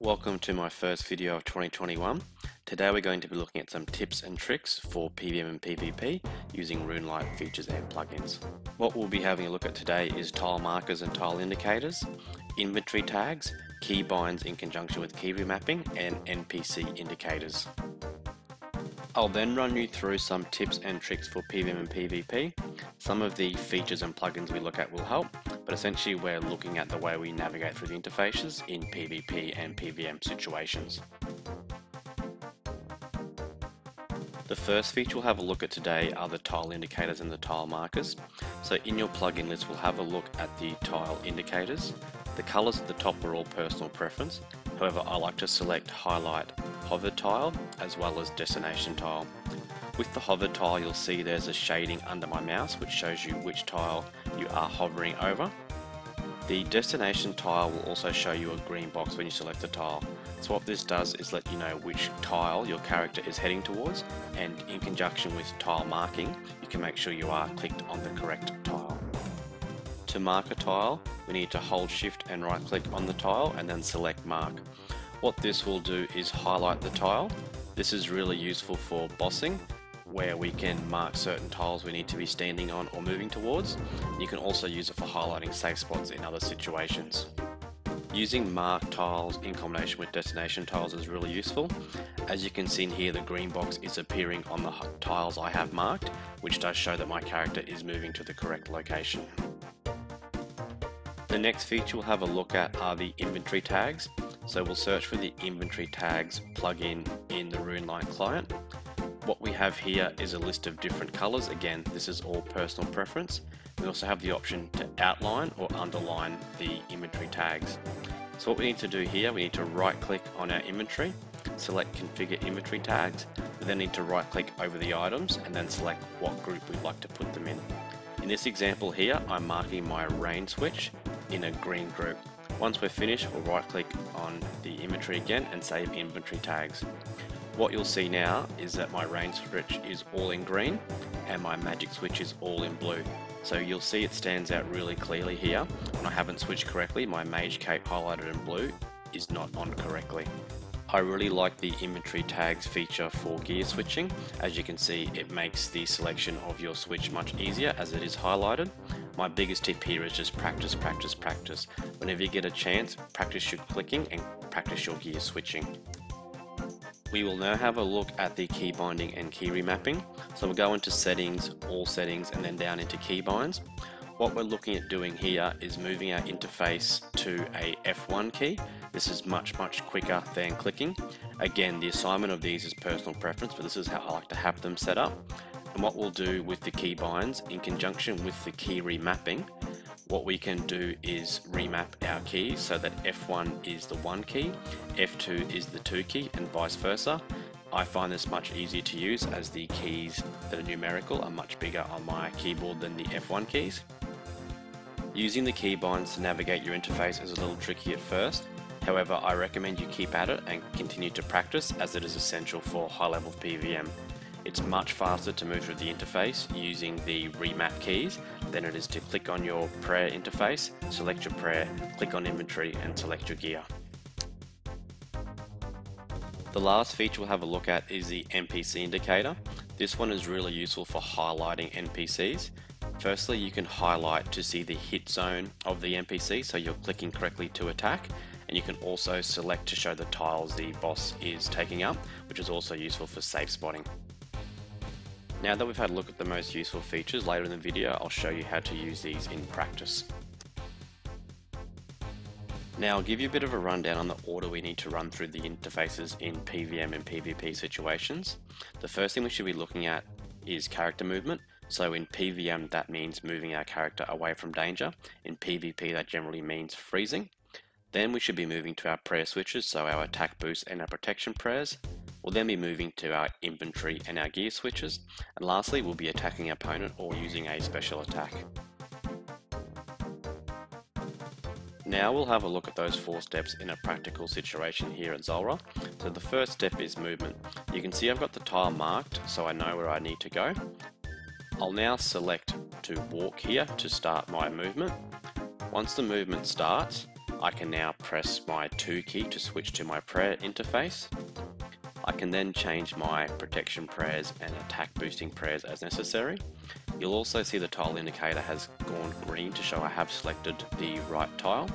Welcome to my first video of 2021. Today we're going to be looking at some tips and tricks for PVM and PvP using RuneLite features and plugins. What we'll be having a look at today is tile markers and tile indicators, inventory tags, key binds in conjunction with key remapping, and NPC indicators. I'll then run you through some tips and tricks for PVM and PvP. Some of the features and plugins we look at will help, but essentially we're looking at the way we navigate through the interfaces in PvP and PVM situations. The first feature we'll have a look at today are the tile indicators and the tile markers. So in your plugin list we'll have a look at the tile indicators. The colours at the top are all personal preference, however I like to select highlight hover tile as well as destination tile. With the hover tile you'll see there's a shading under my mouse which shows you which tile you are hovering over. The destination tile will also show you a green box when you select a tile. So what this does is let you know which tile your character is heading towards and in conjunction with tile marking you can make sure you are clicked on the correct tile. To mark a tile we need to hold shift and right click on the tile and then select mark. What this will do is highlight the tile. This is really useful for bossing where we can mark certain tiles we need to be standing on or moving towards. You can also use it for highlighting safe spots in other situations. Using marked tiles in combination with destination tiles is really useful. As you can see here the green box is appearing on the tiles I have marked which does show that my character is moving to the correct location. The next feature we'll have a look at are the inventory tags. So we'll search for the inventory tags plugin in the RuneLite client. What we have here is a list of different colors. Again, this is all personal preference. We also have the option to outline or underline the inventory tags. So what we need to do here, we need to right click on our inventory, select configure inventory tags, we then need to right click over the items and then select what group we'd like to put them in. In this example here, I'm marking my range switch in a green group. Once we're finished, we'll right click on the inventory again and save inventory tags. What you'll see now is that my range switch is all in green and my magic switch is all in blue. So you'll see it stands out really clearly here. When I haven't switched correctly, my mage cape highlighted in blue is not on correctly. I really like the inventory tags feature for gear switching. As you can see, it makes the selection of your switch much easier as it is highlighted. My biggest tip here is just practice, practice, practice. Whenever you get a chance, practice your clicking and practice your gear switching. We will now have a look at the key binding and key remapping. So we'll go into settings, all settings, and then down into key binds. What we're looking at doing here is moving our interface to a F1 key. This is much, much quicker than clicking. Again, the assignment of these is personal preference, but this is how I like to have them set up. And what we'll do with the key binds in conjunction with the key remapping, what we can do is remap our keys so that F1 is the 1 key, F2 is the 2 key and vice versa. I find this much easier to use as the keys that are numerical are much bigger on my keyboard than the F1 keys. Using the keybinds to navigate your interface is a little tricky at first, however I recommend you keep at it and continue to practice as it is essential for high level PVM. It's much faster to move through the interface using the remap keys than it is to click on your prayer interface, select your prayer, click on inventory and select your gear. The last feature we'll have a look at is the NPC indicator. This one is really useful for highlighting NPCs. Firstly, you can highlight to see the hit zone of the NPC, so you're clicking correctly to attack, and you can also select to show the tiles the boss is taking up, which is also useful for safe spotting. Now that we've had a look at the most useful features, later in the video I'll show you how to use these in practice. Now I'll give you a bit of a rundown on the order we need to run through the interfaces in PVM and PvP situations. The first thing we should be looking at is character movement. So in PVM that means moving our character away from danger. In PvP that generally means freezing. Then we should be moving to our prayer switches, so our attack boost and our protection prayers. We'll then be moving to our inventory and our gear switches. And lastly, we'll be attacking our opponent or using a special attack. Now we'll have a look at those four steps in a practical situation here at Zulrah. So the first step is movement. You can see I've got the tile marked so I know where I need to go. I'll now select to walk here to start my movement. Once the movement starts, I can now press my 2 key to switch to my prayer interface. I can then change my protection prayers and attack boosting prayers as necessary. You'll also see the tile indicator has gone green to show I have selected the right tile.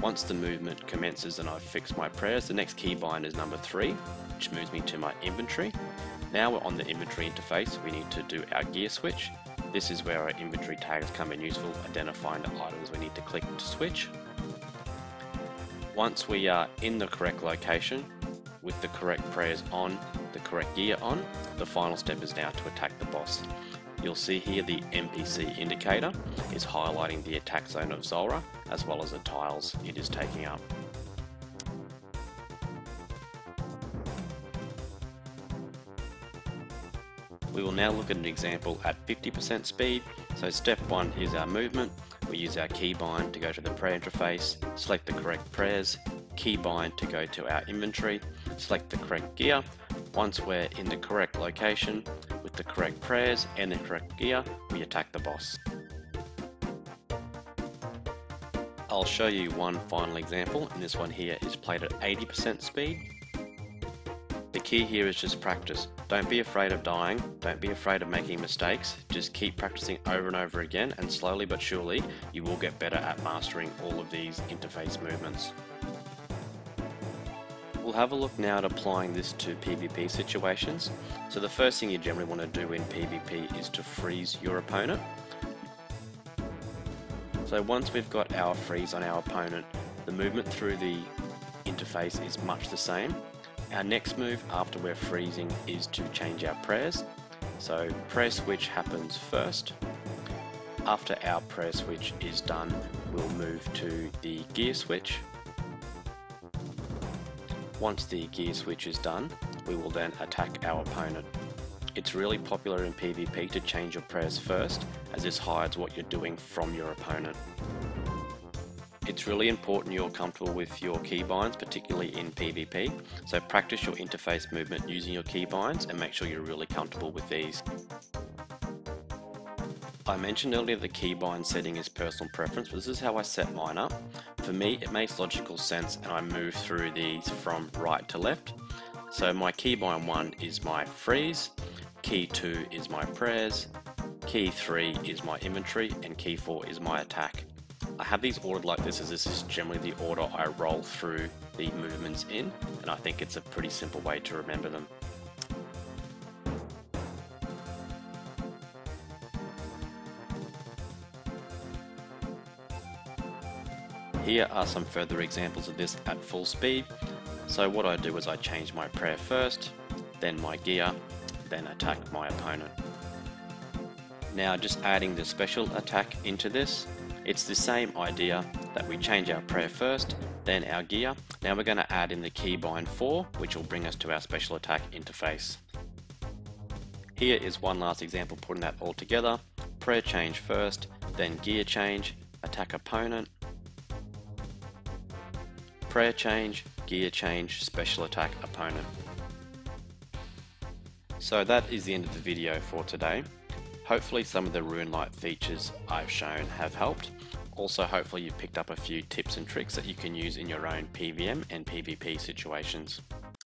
Once the movement commences and I've fixed my prayers, the next keybind is number 3, which moves me to my inventory. Now we're on the inventory interface, we need to do our gear switch. This is where our inventory tags come in useful, identifying the items we need to click to switch. Once we are in the correct location, with the correct prayers on, the correct gear on, the final step is now to attack the boss. You'll see here the NPC indicator is highlighting the attack zone of Zulrah, as well as the tiles it is taking up. We will now look at an example at 50% speed. So step one is our movement. We use our keybind to go to the prayer interface, select the correct prayers, keybind to go to our inventory, select the correct gear. Once we're in the correct location with the correct prayers and the correct gear, we attack the boss. I'll show you one final example, and this one here is played at 80% speed. The key here is just practice. Don't be afraid of dying, don't be afraid of making mistakes, just keep practicing over and over again and slowly but surely you will get better at mastering all of these interface movements. We'll have a look now at applying this to PvP situations. So the first thing you generally want to do in PvP is to freeze your opponent. So once we've got our freeze on our opponent, the movement through the interface is much the same. Our next move after we're freezing is to change our prayers. So prayer switch happens first. After our prayer switch is done, we'll move to the gear switch. Once the gear switch is done, we will then attack our opponent. It's really popular in PvP to change your prayers first, as this hides what you're doing from your opponent. It's really important you're comfortable with your keybinds, particularly in PvP, so practice your interface movement using your keybinds and make sure you're really comfortable with these. I mentioned earlier the keybind setting is personal preference, but this is how I set mine up. For me, it makes logical sense and I move through these from right to left. So my keybind 1 is my freeze, key 2 is my prayers, key 3 is my inventory, and key 4 is my attack. I have these ordered like this as this is generally the order I roll through the movements in and I think it's a pretty simple way to remember them. Here are some further examples of this at full speed. So what I do is I change my prayer first, then my gear, then attack my opponent. Now just adding the special attack into this, it's the same idea that we change our prayer first, then our gear. Now we're going to add in the keybind 4, which will bring us to our special attack interface. Here is one last example putting that all together. Prayer change first, then gear change, attack opponent, prayer change, gear change, special attack opponent. So that is the end of the video for today. Hopefully some of the RuneLite features I've shown have helped. Also hopefully you've picked up a few tips and tricks that you can use in your own PVM and PvP situations.